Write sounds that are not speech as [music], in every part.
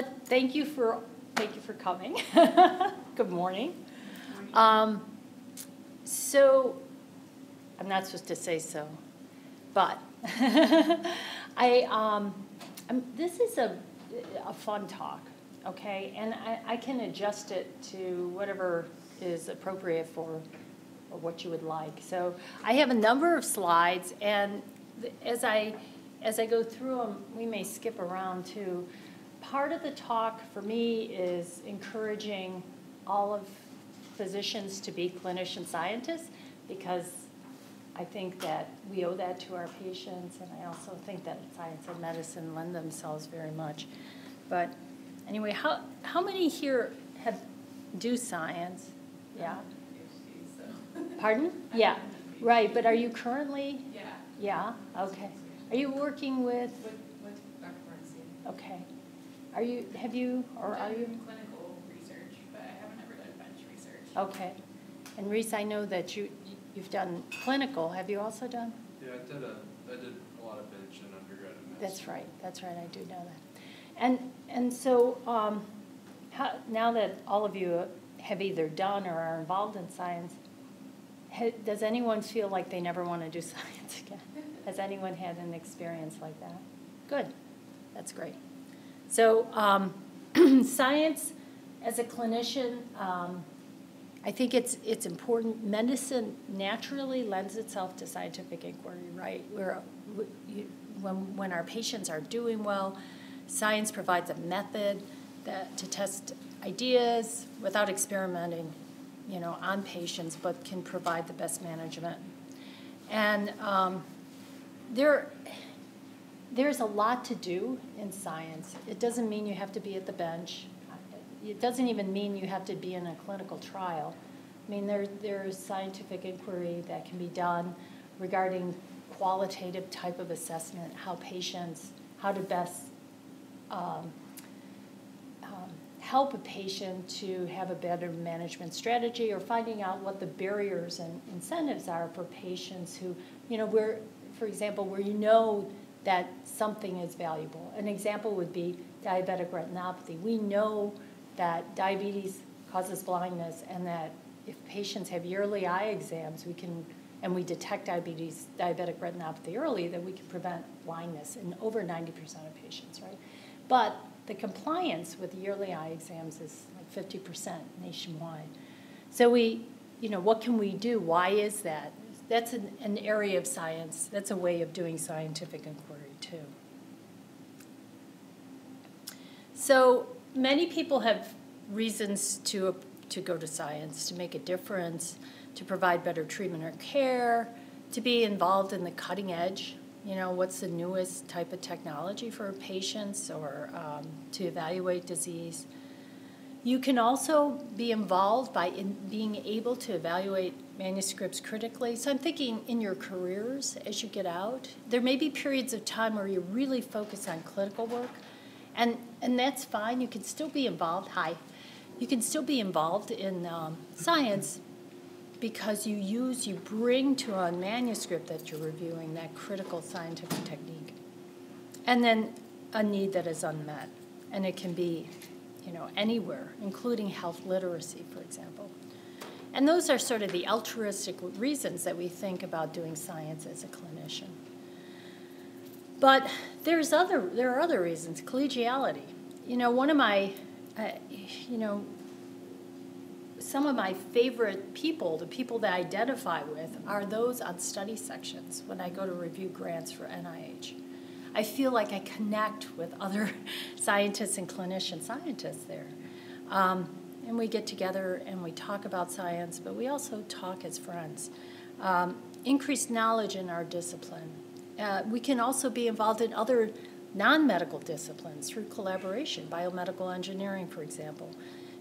let, thank you for, thank you for coming. [laughs] Good morning. Um, so, I'm not supposed to say so, but [laughs] I, um, this is a, a fun talk, okay? And I, I can adjust it to whatever is appropriate for or what you would like. So I have a number of slides, and as I as I go through them, we may skip around too. Part of the talk for me is encouraging all of physicians to be clinician scientists because I think that we owe that to our patients, and I also think that science and medicine lend themselves very much. But anyway, how how many here have do science? Yeah. [laughs] Pardon? Yeah. Right, but are you currently? Yeah. Yeah. Okay. Are you working with? With, with Dr. Bernstein. Okay. Are you? Have you or I've are you? done clinical research, but I haven't ever done bench research. Okay. And Reese, I know that you you've done clinical. Have you also done? Yeah, I did a, I did a lot of bench in undergrad and That's right. That's right. I do know that. And and so um, how, now that all of you have either done or are involved in science, ha, does anyone feel like they never want to do [laughs] science again? Has anyone had an experience like that? Good. That's great. So um, [clears throat] science, as a clinician, um, I think it's it's important. Medicine naturally lends itself to scientific inquiry, right? Where when when our patients are doing well, science provides a method that to test ideas without experimenting, you know, on patients, but can provide the best management. And um, there, there's a lot to do in science. It doesn't mean you have to be at the bench. It doesn't even mean you have to be in a clinical trial. I mean, there, there's scientific inquiry that can be done regarding qualitative type of assessment, how patients, how to best um, um, help a patient to have a better management strategy or finding out what the barriers and incentives are for patients who, you know, where, for example, where you know that something is valuable. An example would be diabetic retinopathy. We know that diabetes causes blindness and that if patients have yearly eye exams, we can, and we detect diabetes, diabetic retinopathy early, that we can prevent blindness in over 90% of patients, right? But the compliance with yearly eye exams is like 50% nationwide. So we, you know, what can we do? Why is that? That's an, an area of science. That's a way of doing scientific inquiry too. So many people have reasons to to go to science, to make a difference, to provide better treatment or care, to be involved in the cutting edge you know, what's the newest type of technology for patients or um, to evaluate disease. You can also be involved by in being able to evaluate manuscripts critically. So I'm thinking in your careers as you get out, there may be periods of time where you really focus on clinical work, and and that's fine. You can still be involved. Hi, you can still be involved in um, science, because you use, you bring to a manuscript that you're reviewing that critical scientific technique. And then a need that is unmet. And it can be, you know, anywhere, including health literacy, for example. And those are sort of the altruistic reasons that we think about doing science as a clinician. But there's other, there are other reasons, collegiality. You know, one of my, uh, you know, some of my favorite people, the people that I identify with, are those on study sections when I go to review grants for NIH. I feel like I connect with other [laughs] scientists and clinician scientists there. Um, and we get together and we talk about science, but we also talk as friends. Um, increased knowledge in our discipline. Uh, we can also be involved in other non medical disciplines through collaboration, biomedical engineering, for example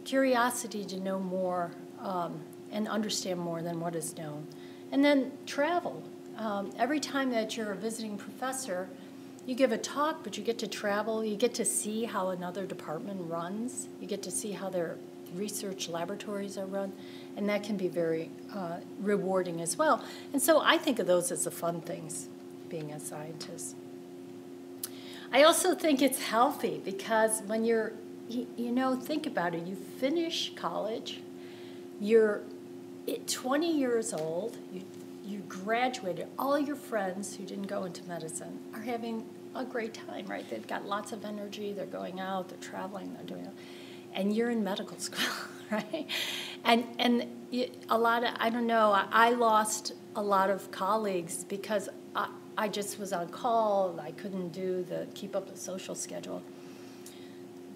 curiosity to know more um, and understand more than what is known. And then travel. Um, every time that you're a visiting professor, you give a talk, but you get to travel. You get to see how another department runs. You get to see how their research laboratories are run, and that can be very uh, rewarding as well. And so I think of those as the fun things, being a scientist. I also think it's healthy because when you're you, you know, think about it. You finish college, you're 20 years old, you, you graduated, all your friends who didn't go into medicine are having a great time, right? They've got lots of energy, they're going out, they're traveling, they're doing. And you're in medical [laughs] school, right? And, and a lot of, I don't know, I lost a lot of colleagues because I, I just was on call, I couldn't do the, keep up the social schedule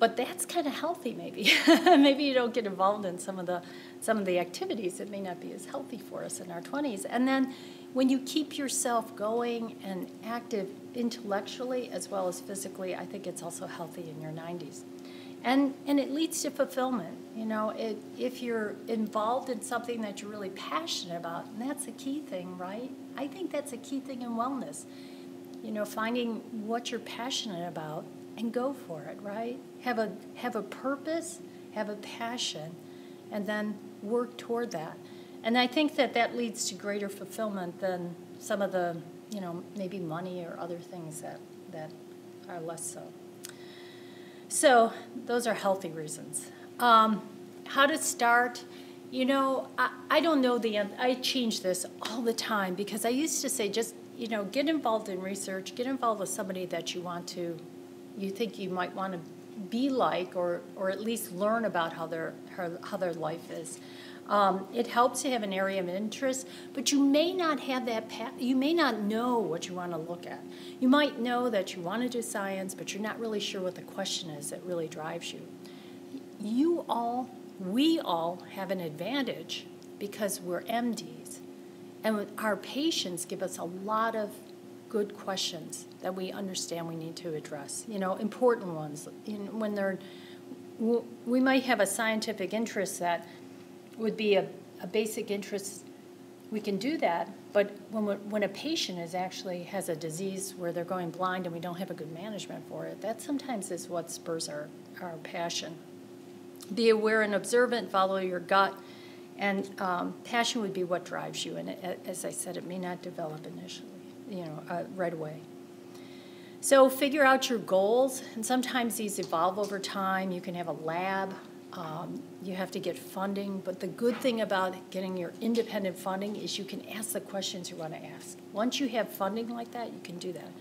but that's kind of healthy maybe [laughs] maybe you don't get involved in some of the some of the activities that may not be as healthy for us in our 20s and then when you keep yourself going and active intellectually as well as physically i think it's also healthy in your 90s and and it leads to fulfillment you know it, if you're involved in something that you're really passionate about and that's a key thing right i think that's a key thing in wellness you know finding what you're passionate about and go for it, right? Have a have a purpose, have a passion, and then work toward that. And I think that that leads to greater fulfillment than some of the, you know, maybe money or other things that that are less so. So those are healthy reasons. Um, how to start? You know, I, I don't know the end. I change this all the time because I used to say just you know get involved in research, get involved with somebody that you want to you think you might want to be like or, or at least learn about how their, how, how their life is. Um, it helps to have an area of interest, but you may not have that. You may not know what you want to look at. You might know that you want to do science, but you're not really sure what the question is that really drives you. You all, we all have an advantage because we're MDs, and our patients give us a lot of good questions that we understand we need to address. You know, important ones. When they're, we might have a scientific interest that would be a, a basic interest. We can do that, but when when a patient is actually has a disease where they're going blind and we don't have a good management for it, that sometimes is what spurs our our passion. Be aware and observant. Follow your gut. And um, passion would be what drives you, and it, as I said, it may not develop initially you know, uh, right away. So figure out your goals, and sometimes these evolve over time. You can have a lab, um, you have to get funding, but the good thing about getting your independent funding is you can ask the questions you want to ask. Once you have funding like that, you can do that.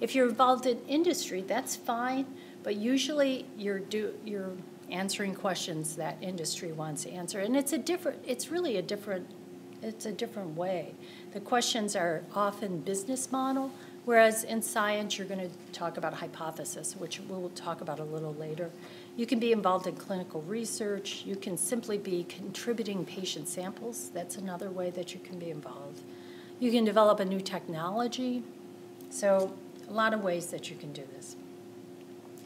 If you're involved in industry, that's fine, but usually you're do you're answering questions that industry wants to answer, and it's a different. It's really a different. It's a different way. The questions are often business model, whereas in science you're going to talk about hypothesis, which we'll talk about a little later. You can be involved in clinical research. You can simply be contributing patient samples. That's another way that you can be involved. You can develop a new technology. So a lot of ways that you can do this.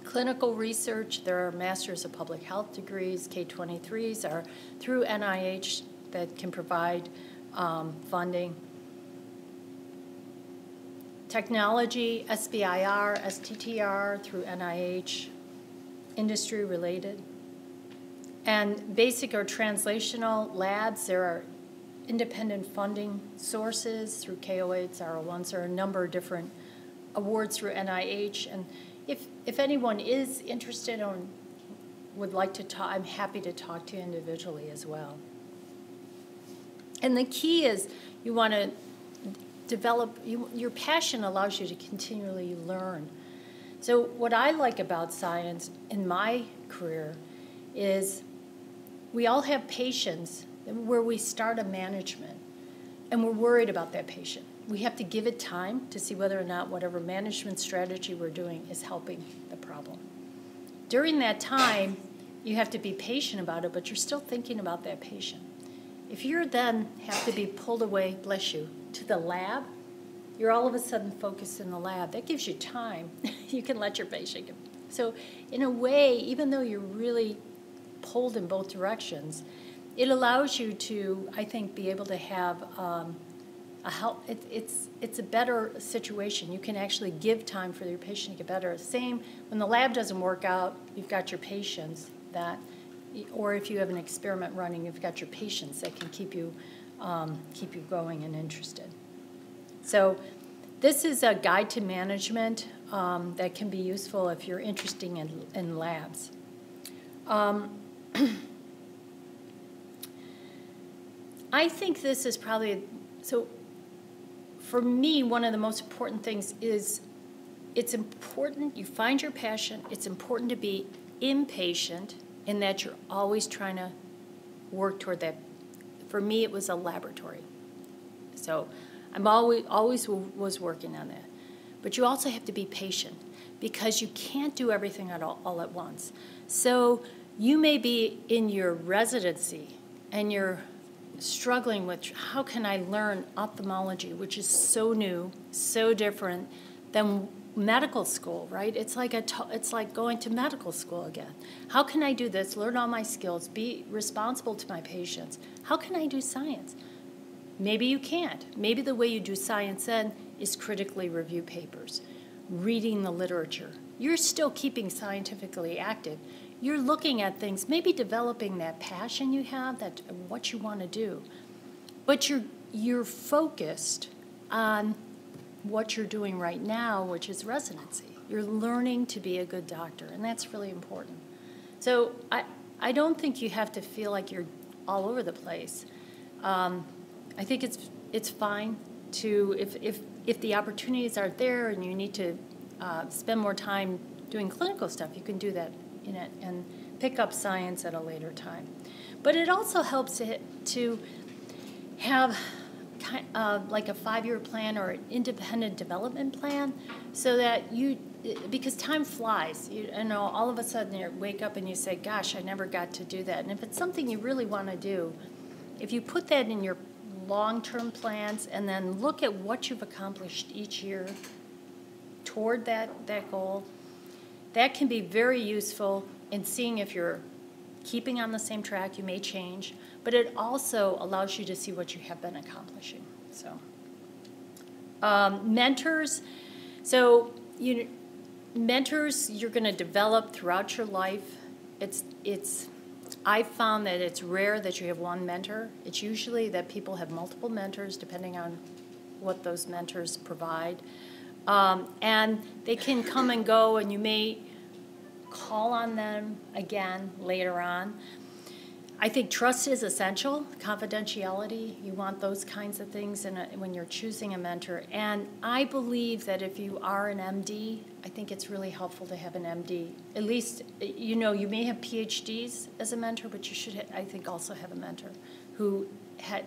Clinical research, there are Masters of Public Health degrees, K23s are through NIH that can provide um, funding. Technology, SBIR, STTR through NIH, industry related. And basic or translational labs, there are independent funding sources through K08s, R01s, there are a number of different awards through NIH. And if, if anyone is interested or would like to talk, I'm happy to talk to you individually as well. And the key is you want to develop, you, your passion allows you to continually learn. So, what I like about science in my career is we all have patients where we start a management and we're worried about that patient. We have to give it time to see whether or not whatever management strategy we're doing is helping the problem. During that time, you have to be patient about it, but you're still thinking about that patient. If you then have to be pulled away, bless you, to the lab, you're all of a sudden focused in the lab. That gives you time. [laughs] you can let your patient go. So, in a way, even though you're really pulled in both directions, it allows you to, I think, be able to have um, a help. It, it's it's a better situation. You can actually give time for your patient to get better. Same when the lab doesn't work out, you've got your patients that, or if you have an experiment running, you've got your patients that can keep you um, keep you going and interested. So this is a guide to management um, that can be useful if you're interested in, in labs. Um, [clears throat] I think this is probably so. For me, one of the most important things is it's important you find your passion. It's important to be impatient in that you're always trying to work toward that. For me, it was a laboratory. So I'm always always was working on that. But you also have to be patient because you can't do everything at all, all at once. So you may be in your residency and you're struggling with how can I learn ophthalmology, which is so new, so different than medical school, right? It's like a it's like going to medical school again. How can I do this? Learn all my skills, be responsible to my patients. How can I do science? Maybe you can't. Maybe the way you do science then is critically review papers, reading the literature. You're still keeping scientifically active. You're looking at things, maybe developing that passion you have, that what you want to do. But you're you're focused on what you're doing right now, which is residency. You're learning to be a good doctor, and that's really important. So I, I don't think you have to feel like you're all over the place. Um, I think it's it's fine to if if if the opportunities are there and you need to uh, spend more time doing clinical stuff, you can do that in it and pick up science at a later time. But it also helps to to have kind uh, like a five-year plan or an independent development plan, so that you because time flies. You, you know, all of a sudden you wake up and you say, "Gosh, I never got to do that." And if it's something you really want to do, if you put that in your long-term plans and then look at what you've accomplished each year toward that, that goal, that can be very useful in seeing if you're keeping on the same track. You may change, but it also allows you to see what you have been accomplishing. So, um, mentors. So you mentors you're going to develop throughout your life. It's it's I've found that it's rare that you have one mentor. It's usually that people have multiple mentors depending on what those mentors provide. Um, and they can come and go, and you may call on them again later on. I think trust is essential, confidentiality. You want those kinds of things in a, when you're choosing a mentor. And I believe that if you are an MD, I think it's really helpful to have an MD. At least, you know, you may have PhDs as a mentor, but you should, I think, also have a mentor who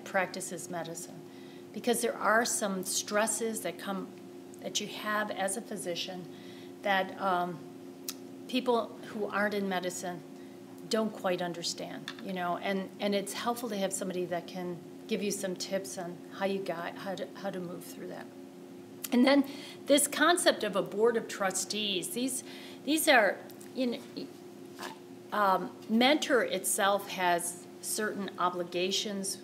practices medicine. Because there are some stresses that come, that you have as a physician that um, people who aren't in medicine don't quite understand, you know, and, and it's helpful to have somebody that can give you some tips on how you got how to how to move through that. And then this concept of a board of trustees, these these are you know um, mentor itself has certain obligations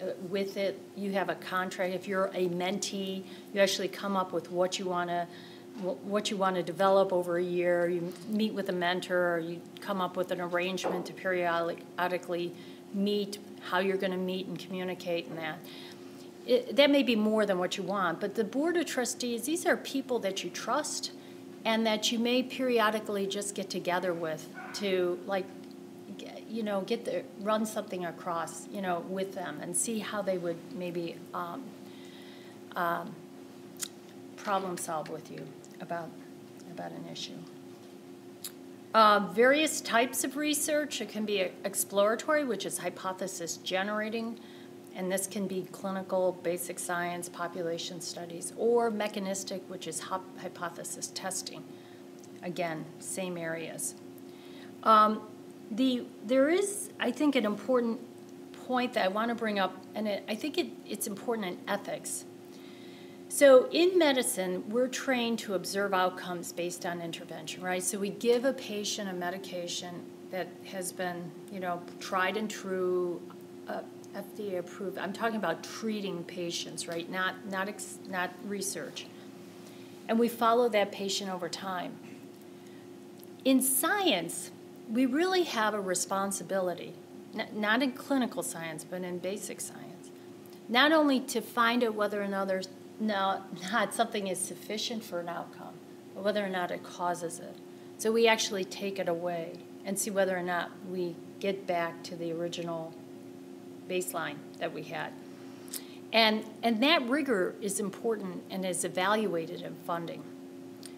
uh, with it. You have a contract. If you're a mentee, you actually come up with what you want to what you want to develop over a year. You meet with a mentor, or you come up with an arrangement to periodically meet, how you're going to meet and communicate, and that. It, that may be more than what you want, but the board of trustees, these are people that you trust and that you may periodically just get together with to, like, you know, get the, run something across, you know, with them and see how they would maybe um, um, problem solve with you about, about an issue. Uh, various types of research. It can be exploratory, which is hypothesis generating, and this can be clinical, basic science, population studies, or mechanistic, which is hypothesis testing. Again, same areas. Um, the, there is, I think, an important point that I want to bring up, and it, I think it, it's important in ethics. So, in medicine, we're trained to observe outcomes based on intervention, right? So, we give a patient a medication that has been, you know, tried and true, uh, FDA approved. I'm talking about treating patients, right? Not not ex, not research. And we follow that patient over time. In science, we really have a responsibility, not in clinical science, but in basic science, not only to find out whether another no, not something is sufficient for an outcome, but whether or not it causes it. So we actually take it away and see whether or not we get back to the original baseline that we had. And, and that rigor is important and is evaluated in funding.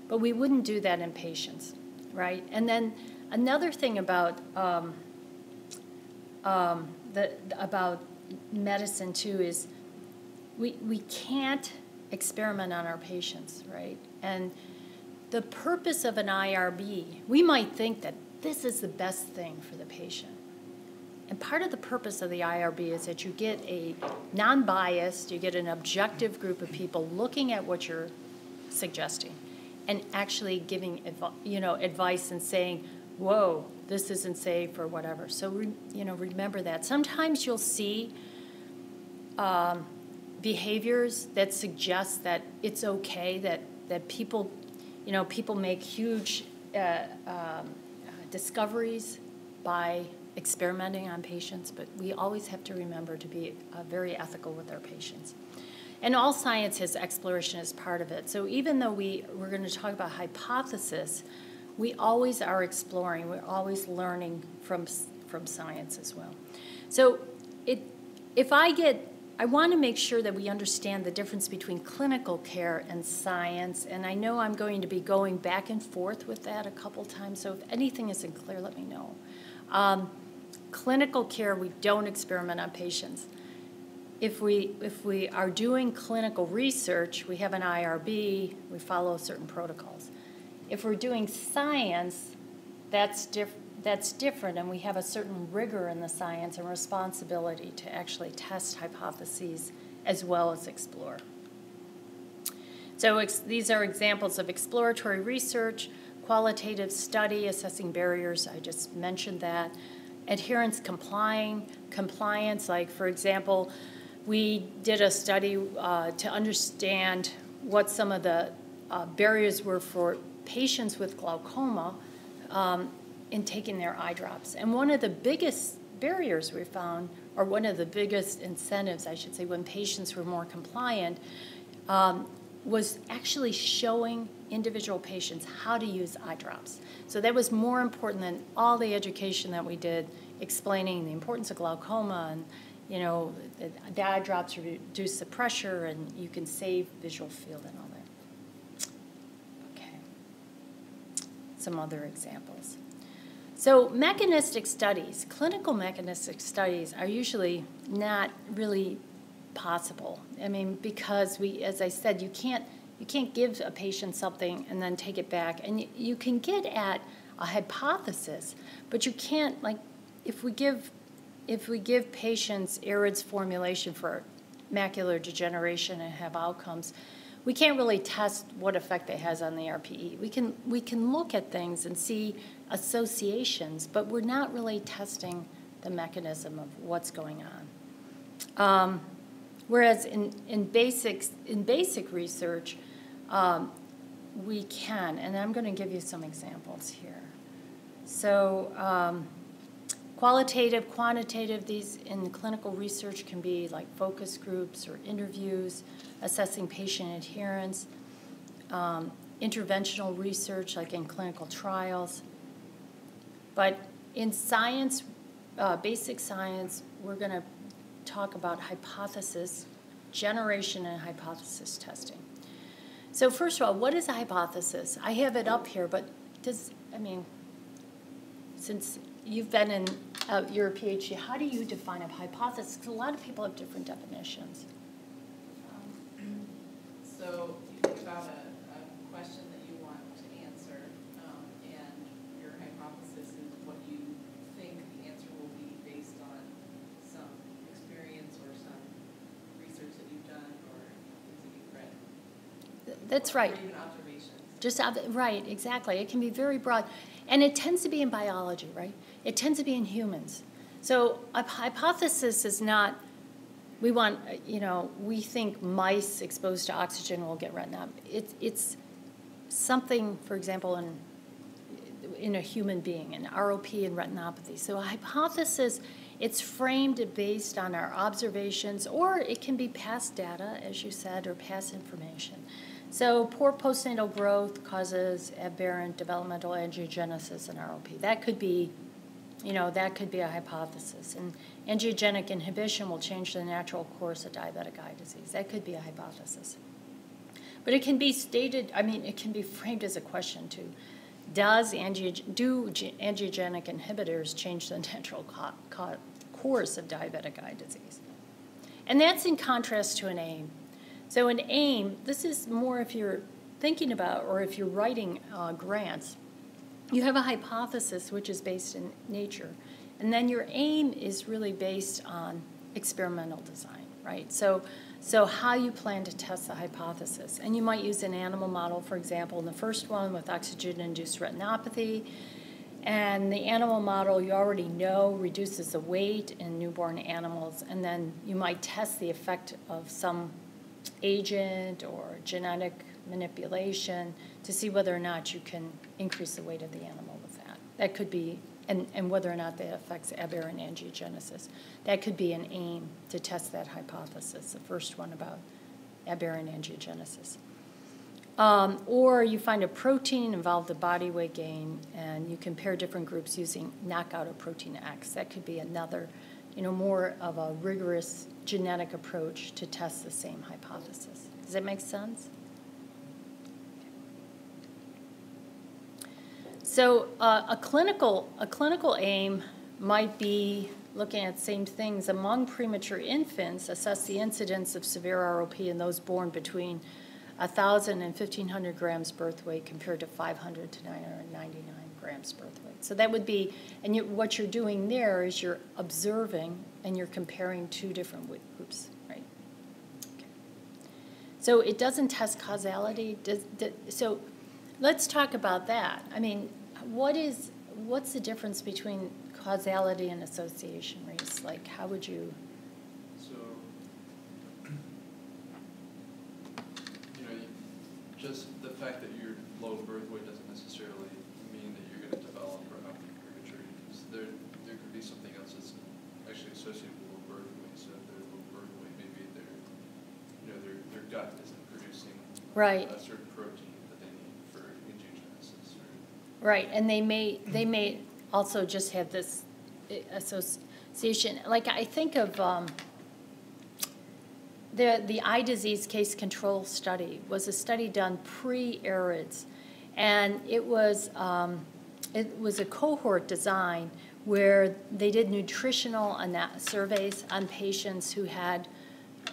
But we wouldn't do that in patients, right? And then another thing about um, um, the, about medicine too is we, we can't experiment on our patients, right? And the purpose of an IRB, we might think that this is the best thing for the patient. And part of the purpose of the IRB is that you get a non biased, you get an objective group of people looking at what you're suggesting and actually giving you know, advice and saying, whoa, this isn't safe or whatever. So, you know, remember that. Sometimes you'll see um, behaviors that suggest that it's okay that, that people, you know, people make huge uh, um, discoveries by experimenting on patients, but we always have to remember to be uh, very ethical with our patients. And all science has exploration as part of it. So even though we, we're going to talk about hypothesis, we always are exploring, we're always learning from, from science as well. So it, if I get I want to make sure that we understand the difference between clinical care and science, and I know I'm going to be going back and forth with that a couple times, so if anything isn't clear, let me know. Um, clinical care, we don't experiment on patients. If we, if we are doing clinical research, we have an IRB, we follow certain protocols. If we're doing science, that's different that's different, and we have a certain rigor in the science and responsibility to actually test hypotheses as well as explore. So these are examples of exploratory research, qualitative study assessing barriers. I just mentioned that. Adherence complying, compliance, like for example, we did a study uh, to understand what some of the uh, barriers were for patients with glaucoma. Um, in taking their eye drops. And one of the biggest barriers we found, or one of the biggest incentives, I should say, when patients were more compliant, um, was actually showing individual patients how to use eye drops. So that was more important than all the education that we did explaining the importance of glaucoma and you know the, the eye drops reduce the pressure and you can save visual field and all that. Okay. Some other examples. So, mechanistic studies, clinical mechanistic studies, are usually not really possible. I mean, because we, as I said, you can't you can't give a patient something and then take it back, and you, you can get at a hypothesis, but you can't like if we give if we give patients AREDS formulation for macular degeneration and have outcomes, we can't really test what effect it has on the RPE. We can we can look at things and see associations, but we're not really testing the mechanism of what's going on. Um, whereas in, in, basics, in basic research, um, we can, and I'm going to give you some examples here. So, um, qualitative, quantitative, these in clinical research can be like focus groups or interviews, assessing patient adherence, um, interventional research like in clinical trials, but in science, uh, basic science, we're going to talk about hypothesis generation and hypothesis testing. So first of all, what is a hypothesis? I have it up here, but does I mean, since you've been in uh, your PhD, how do you define a hypothesis? Because a lot of people have different definitions. Um, so you think about a That's right. Just right, exactly. It can be very broad, and it tends to be in biology, right? It tends to be in humans. So a hypothesis is not. We want, you know, we think mice exposed to oxygen will get retinopathy. It's it's something, for example, in in a human being, an ROP and retinopathy. So a hypothesis, it's framed based on our observations, or it can be past data, as you said, or past information. So poor postnatal growth causes aberrant developmental angiogenesis in ROP. That could be, you know, that could be a hypothesis. And angiogenic inhibition will change the natural course of diabetic eye disease. That could be a hypothesis. But it can be stated, I mean, it can be framed as a question too. Does angiog- do angiogenic inhibitors change the [laughs] natural co- co- course of diabetic eye disease? And that's in contrast to an aim. So, an aim, this is more if you're thinking about or if you're writing uh, grants, you have a hypothesis which is based in nature. And then your aim is really based on experimental design, right? So, so how you plan to test the hypothesis. And you might use an animal model, for example, in the first one with oxygen-induced retinopathy. And the animal model you already know reduces the weight in newborn animals, and then you might test the effect of some agent or genetic manipulation to see whether or not you can increase the weight of the animal with that. That could be, and, and whether or not that affects aberrant angiogenesis. That could be an aim to test that hypothesis, the first one about aberrant angiogenesis. Um, or you find a protein involved in body weight gain, and you compare different groups using knockout of protein X. That could be another you know, more of a rigorous genetic approach to test the same hypothesis. Does that make sense? So uh, a clinical a clinical aim might be looking at same things among premature infants. Assess the incidence of severe ROP in those born between 1,000 and 1,500 grams birth weight compared to 500 to 999 grams birth weight. So that would be, and you, what you're doing there is you're observing and you're comparing two different groups, right? Okay. So it doesn't test causality. Does, does, so let's talk about that. I mean, what is what's the difference between causality and association rates? Like, how would you? So, [clears throat] you know, just the fact that you're low birth weight doesn't necessarily there, there could be something else that's actually associated with low birth weight. So if they're low birth weight, maybe their, you know, their, their gut isn't producing right. a certain protein that they need for angiogenesis. Or, right, and they may they may also just have this eh, association. Like I think of um, the the eye disease case control study was a study done pre-AREDS, and it was. Um, it was a cohort design where they did nutritional surveys on patients who had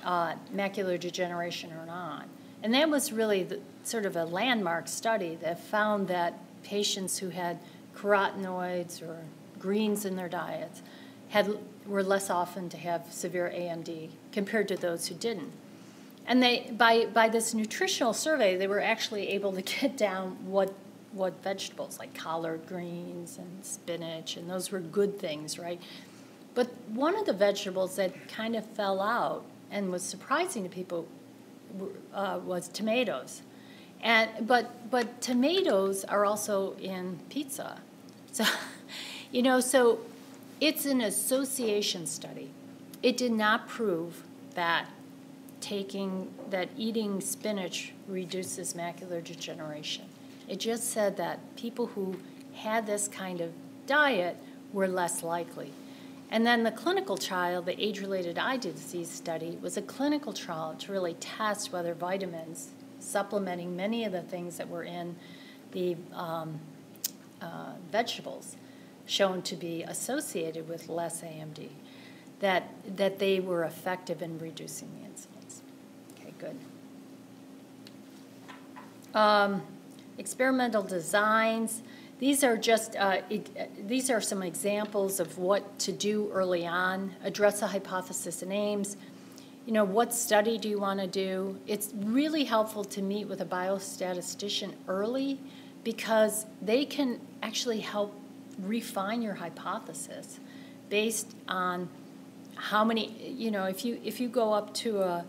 uh, macular degeneration or not. And that was really the, sort of a landmark study that found that patients who had carotenoids or greens in their diets had, were less often to have severe AMD compared to those who didn't. And they, by, by this nutritional survey, they were actually able to [laughs] get down what what vegetables, like collard greens and spinach, and those were good things, right? But one of the vegetables that kind of fell out and was surprising to people uh, was tomatoes. And, but, but tomatoes are also in pizza. So, [laughs] you know, so it's an association study. It did not prove that taking, that eating spinach reduces macular degeneration. It just said that people who had this kind of diet were less likely. And then the clinical trial, the age related eye disease study, was a clinical trial to really test whether vitamins, supplementing many of the things that were in the um, uh, vegetables, shown to be associated with less AMD, that, that they were effective in reducing the incidence. Okay, good. Um, experimental designs. These are just uh, it, these are some examples of what to do early on. Address a hypothesis and aims. You know, what study do you want to do? It's really helpful to meet with a biostatistician early because they can actually help refine your hypothesis based on how many. You know, if you if you go up to a,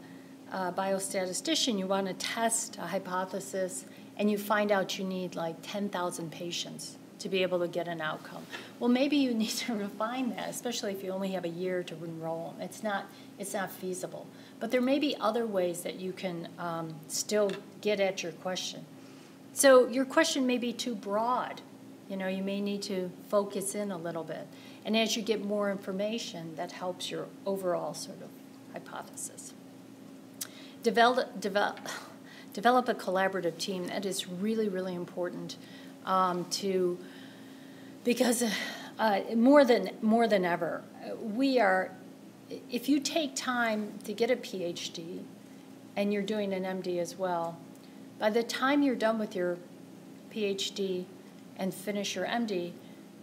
a biostatistician, you want to test a hypothesis and you find out you need like 10,000 patients to be able to get an outcome. Well, maybe you [laughs] need to refine that, especially if you only have a year to enroll. It's not, it's not feasible. But there may be other ways that you can um, still get at your question. So your question may be too broad. You know, you may need to focus in a little bit. And as you get more information, that helps your overall sort of hypothesis. Develop, develop, develop a collaborative team. That is really, really important um, to, because uh, more than more than ever, we are. If you take time to get a PhD, and you're doing an MD as well, by the time you're done with your PhD and finish your MD,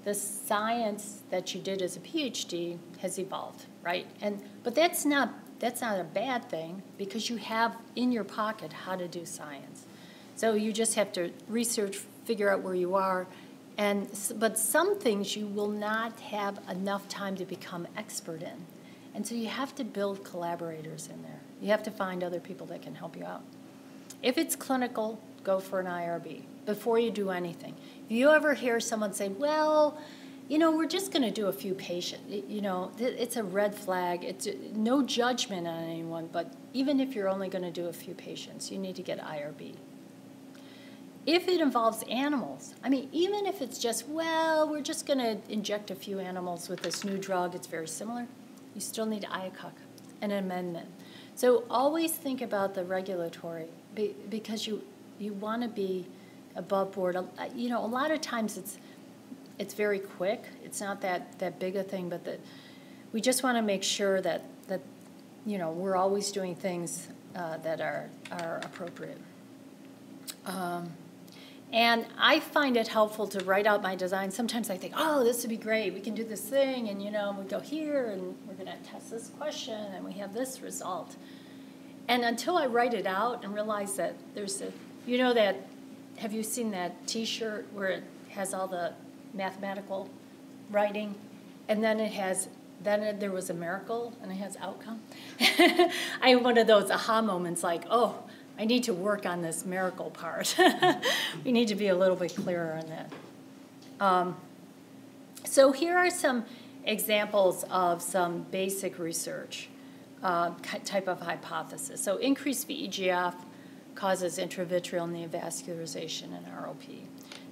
the science that you did as a PhD has evolved, right? And but that's not that's not a bad thing because you have in your pocket how to do science. So you just have to research, figure out where you are, and but some things you will not have enough time to become expert in. And so you have to build collaborators in there. You have to find other people that can help you out. If it's clinical, go for an IRB before you do anything. If you ever hear someone say, well, you know, we're just going to do a few patients. You know, it's a red flag. It's uh, no judgment on anyone, but even if you're only going to do a few patients, you need to get IRB. If it involves animals, I mean, even if it's just, well, we're just going to inject a few animals with this new drug, it's very similar, you still need IACUC, and an amendment. So always think about the regulatory because you, you want to be above board. You know, a lot of times it's it's very quick. It's not that, that big a thing, but that we just want to make sure that, that you know, we're always doing things uh, that are, are appropriate. Um, and I find it helpful to write out my design. Sometimes I think, oh, this would be great. We can do this thing, and you know, we go here, and we're going to test this question, and we have this result. And until I write it out and realize that there's a, you know, that, have you seen that T-shirt where it has all the mathematical writing, and then it has then there was a miracle and it has outcome. [laughs] I have one of those aha moments like, oh, I need to work on this miracle part. [laughs] we need to be a little bit clearer on that. Um, so here are some examples of some basic research uh, type of hypothesis. So increased VEGF causes intravitreal neovascularization in ROP.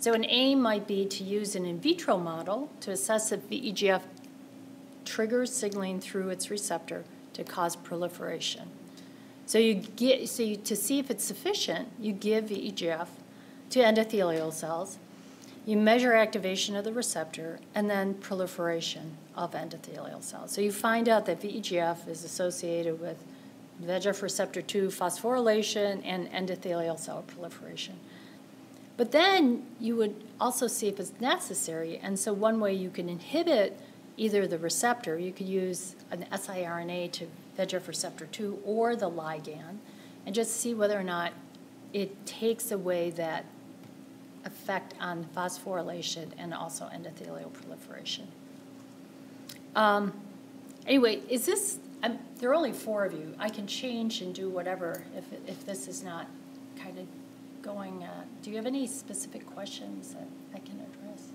So an aim might be to use an in vitro model to assess if VEGF triggers signaling through its receptor to cause proliferation. So you get so you, to see if it's sufficient, you give VEGF to endothelial cells. You measure activation of the receptor and then proliferation of endothelial cells. So you find out that VEGF is associated with VEGF receptor 2 phosphorylation and endothelial cell proliferation. But then you would also see if it's necessary. And so, one way you can inhibit either the receptor, you could use an siRNA to VEGF receptor 2 or the ligand, and just see whether or not it takes away that effect on phosphorylation and also endothelial proliferation. Um, anyway, is this, I'm, there are only four of you. I can change and do whatever if, if this is not kind of going, uh, do you have any specific questions that I can address?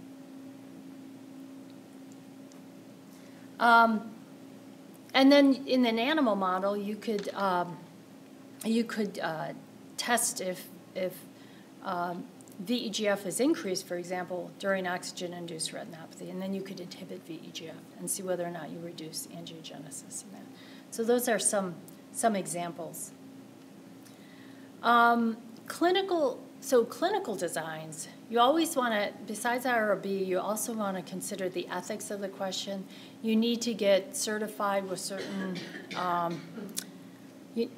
Um, and then in an animal model, you could um, you could uh, test if if um, VEGF is increased, for example, during oxygen-induced retinopathy, and then you could inhibit VEGF and see whether or not you reduce angiogenesis in that. So those are some some examples. Um, clinical, so clinical designs, you always want to, besides IRB, you also want to consider the ethics of the question. You need to get certified with certain, um, you,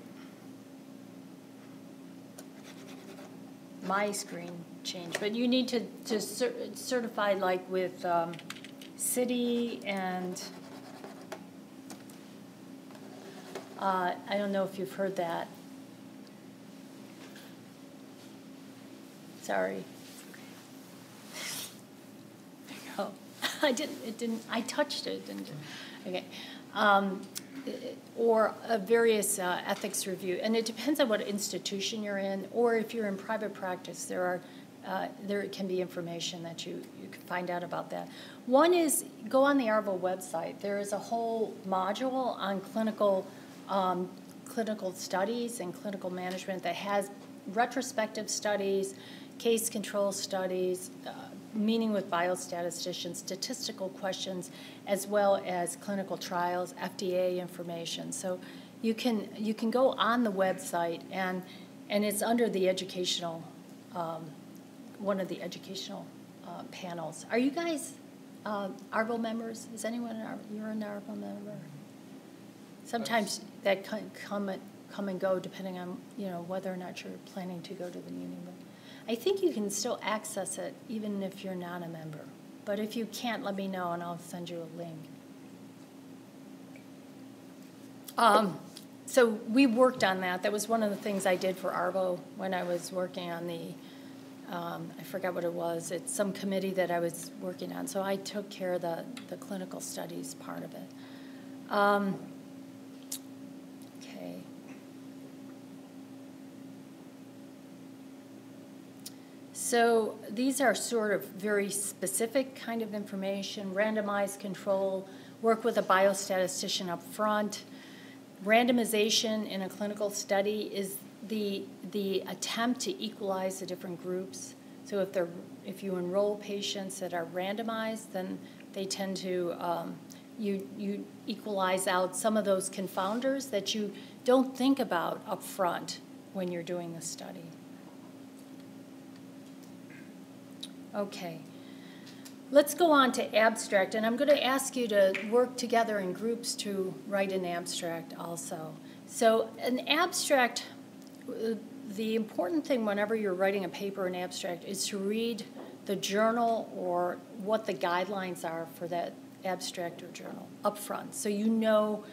my screen changed, but you need to, to cer- certify like with um, CITI and uh, I don't know if you've heard that. Sorry. [laughs] Oh, [laughs] I didn't, it didn't, I touched it, didn't it? Okay. Um, or a various uh, ethics review, and it depends on what institution you're in, or if you're in private practice, there are uh, there can be information that you, you can find out about that. One is go on the ARVO website. There is a whole module on clinical um, clinical studies and clinical management that has retrospective studies, case control studies, uh, meeting with biostatisticians, statistical questions, as well as clinical trials, FDA information. So you can you can go on the website and and it's under the educational um, one of the educational uh, panels. Are you guys uh, ARVO members? Is anyone an? You're an ARVO member? Sometimes that can come come and go depending on you know whether or not you're planning to go to the meeting. But I think you can still access it even if you're not a member. But if you can't, let me know and I'll send you a link. Um, so we worked on that. That was one of the things I did for ARVO when I was working on the, um, I forgot what it was. It's some committee that I was working on. So I took care of the, the clinical studies part of it. Um, okay. So these are sort of very specific kind of information, randomized control, work with a biostatistician up front. Randomization in a clinical study is the, the attempt to equalize the different groups. So if, they're, if you enroll patients that are randomized, then they tend to, um, you, you equalize out some of those confounders that you don't think about up front when you're doing the study. Okay. Let's go on to abstract, and I'm going to ask you to work together in groups to write an abstract also. So, an abstract, uh, the important thing whenever you're writing a paper, an abstract, is to read the journal or what the guidelines are for that abstract or journal up front. So you know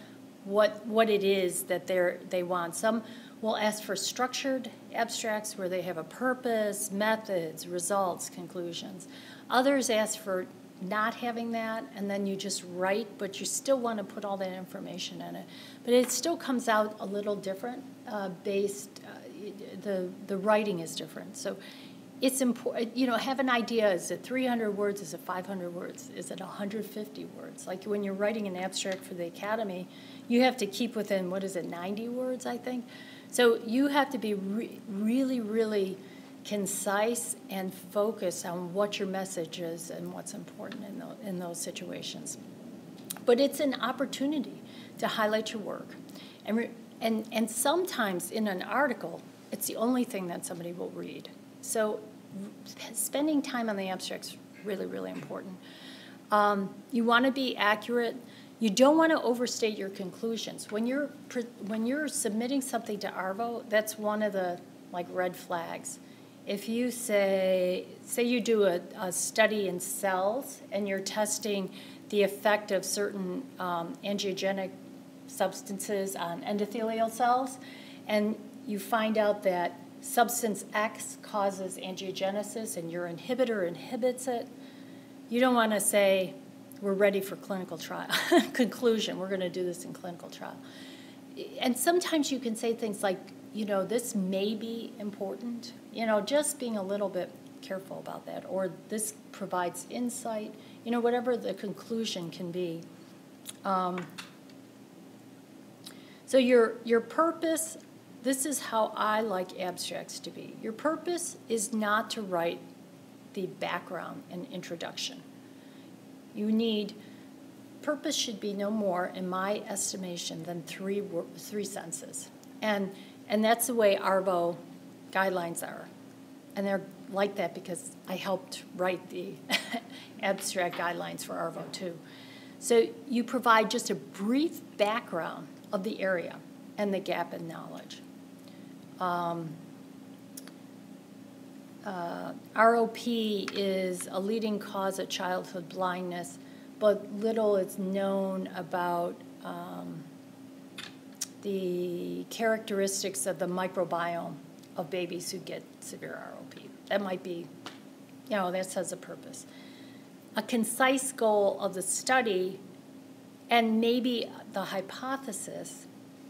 what, what it is that they're, they want. Some will ask for structured abstracts where they have a purpose, methods, results, conclusions. Others ask for not having that, and then you just write, but you still want to put all that information in it. But it still comes out a little different uh, based, uh, the, the writing is different. So it's important, you know, have an idea is it 300 words, is it 500 words, is it 150 words? Like when you're writing an abstract for the academy, you have to keep within, what is it, 90 words, I think? So you have to be re- really, really concise and focus on what your message is and what's important in, the, in those situations. But it's an opportunity to highlight your work. And, and, and sometimes in an article, it's the only thing that somebody will read. So spending time on the abstracts really, really important. Um, you want to be accurate you don't want to overstate your conclusions. When you're when you're submitting something to ARVO, that's one of the like red flags. If you say say you do a, a study in cells and you're testing the effect of certain um, angiogenic substances on endothelial cells, and you find out that substance X causes angiogenesis and your inhibitor inhibits it, you don't want to say we're ready for clinical trial. [laughs] Conclusion, we're going to do this in clinical trial. And sometimes you can say things like, you know, this may be important, you know, just being a little bit careful about that, or this provides insight, you know, whatever the conclusion can be. Um, so your your purpose, this is how I like abstracts to be. Your purpose is not to write the background and introduction. You need, purpose should be no more, in my estimation, than three, three sentences. And, and that's the way ARVO guidelines are. And they're like that because I helped write the [laughs] abstract guidelines for ARVO too. So you provide just a brief background of the area and the gap in knowledge. Um, uh, ROP is a leading cause of childhood blindness, but little is known about um, the characteristics of the microbiome of babies who get severe ROP. That might be, you know, that has a purpose. A concise goal of the study and maybe the hypothesis,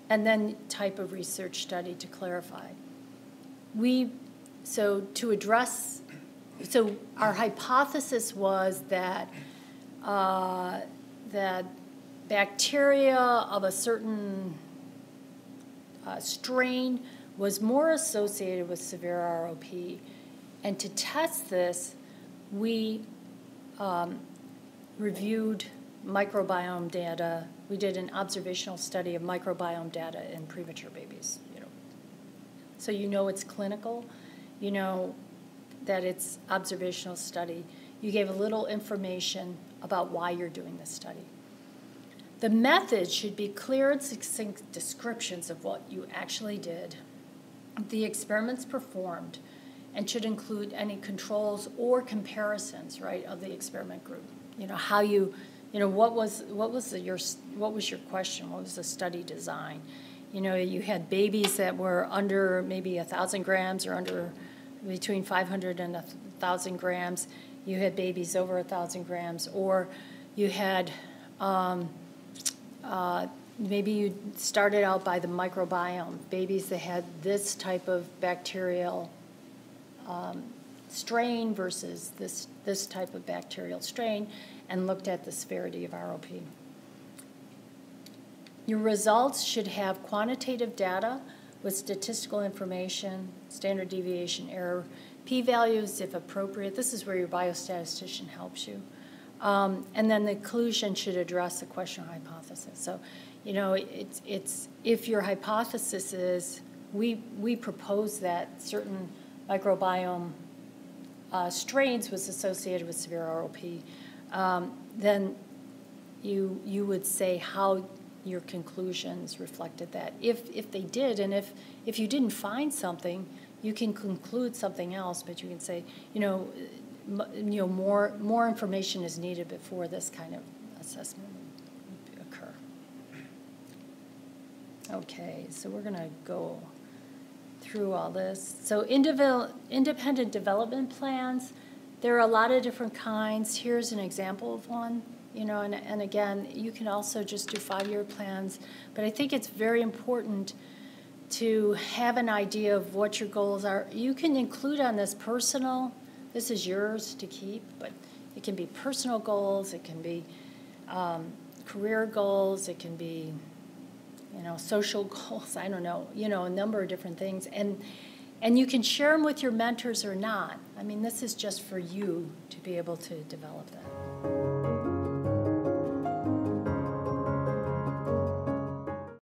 and then type of research study to clarify. We so to address so our hypothesis was that, uh, that bacteria of a certain uh, strain was more associated with severe ROP. And to test this, we um, reviewed microbiome data. We did an observational study of microbiome data in premature babies. You know, so you know it's clinical, you know that it's observational study. You gave a little information about why you're doing this study. The method should be clear and succinct descriptions of what you actually did, the experiments performed, and should include any controls or comparisons, right, of the experiment group. You know how you, you know what was what was the, your what was your question? What was the study design? You know, you had babies that were under maybe a thousand grams or under between 500 and thousand grams. You had babies over thousand grams, or you had um, uh, maybe you started out by the microbiome, babies that had this type of bacterial um, strain versus this, this type of bacterial strain, and looked at the severity of ROP. Your results should have quantitative data with statistical information, standard deviation error, p-values if appropriate. This is where your biostatistician helps you. Um, and then the conclusion should address the question hypothesis. So, you know, it's, it's if your hypothesis is we, we propose that certain microbiome uh, strains was associated with severe ROP, um, then you, you would say how your conclusions reflected that. If, if they did, and if, if you didn't find something, you can conclude something else, but you can say, you know, you know, more, more information is needed before this kind of assessment would occur. Okay, so we're going to go through all this. So independent development plans, there are a lot of different kinds. Here's an example of one. You know, and, and again, you can also just do five-year plans. But I think it's very important to have an idea of what your goals are. You can include on this personal this is yours to keep, but it can be personal goals, it can be um, career goals, it can be, you know, social [laughs] goals. I don't know, you know, a number of different things, and and you can share them with your mentors or not. I mean, this is just for you to be able to develop that.